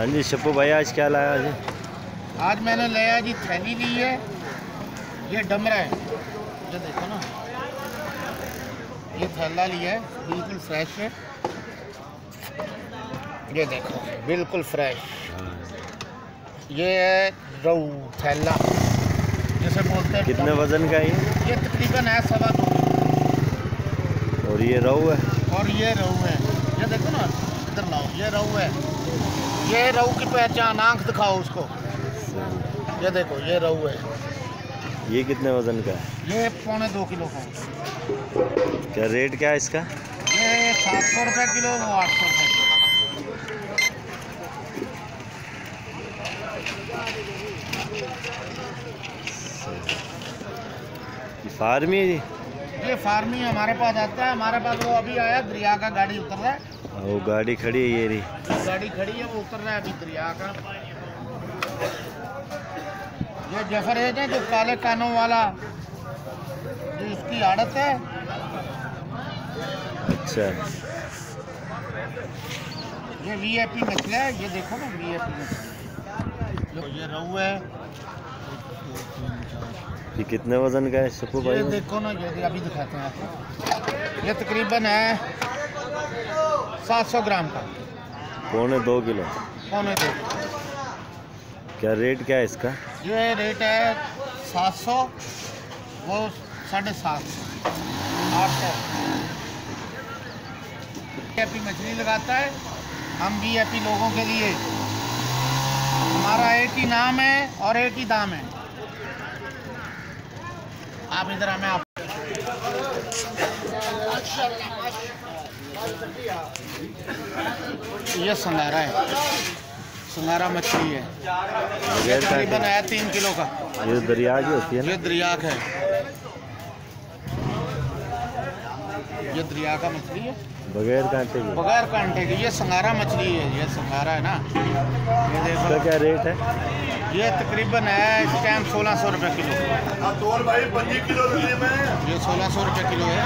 हाँ जी शप्पू भाई आज क्या लाया जी आज मैंने लाया जी थैली ली है। ये डमरा है। ये देखो ना। ये थैला लिया है बिल्कुल फ्रेश है। ये देखो बिल्कुल फ्रेश। ये है रऊ थैला। जैसे बोलते हैं कितने वज़न का है ये? ये तकरीबन है सवा दो। और ये रहू है? और ये रहू है। ये देखो ना इधर लाओ ये रहू है। ये रहू की पहचान आँख दिखाओ उसको। ये देखो ये रहू है। ये कितने वज़न का है? ये पौने दो किलो का क्या रेट क्या है इसका? ये सात सौ रुपये किलो वो आठ सौ रुपये फार्मी है जी। ये फार्मी हमारे पास आता है हमारे पास वो अभी आया दरिया का गाड़ी उतर रहा है हाँ, वो गाड़ी खड़ी है ये रही गाड़ी खड़ी है वो उतर रहा है अभी दरिया का। ये जफरेज है जो काले कानों वाला जो इसकी आड़त है। अच्छा। ये वी आई पी मछली है ये देखो ना वी आई पी मछली। जो ये रहू है। ये कितने वज़न का है ये भाई? देखो ना ये अभी दिखाते हैं आपको। ये तकरीबन है सात सौ ग्राम का। पौने दो किलो। पौने दो। क्या रेट क्या है इसका? ये रेट है सात सौ वो साढ़े सात सौ आठ सौ। एपी मछली लगाता है हम भी एपी लोगों के लिए। हमारा एक ही नाम है और एक ही दाम है। आप इधर हमें आप ये संगारा है। संगारा मछली है। तकरीबन है तीन किलो का। ये दरिया की होती है ना? ये दरियाक है। ये दरिया का मछली है। बगैर कांटे की। बगैर कांटे की। ये संगारा मछली है। ये संगारा है ना। ये इसका देखो क्या रेट है? ये तकरीबन है इस टाइम सोलह सौ रुपये किलो। तोल भाई पच्चीस किलो सोलह सौ रुपये किलो है।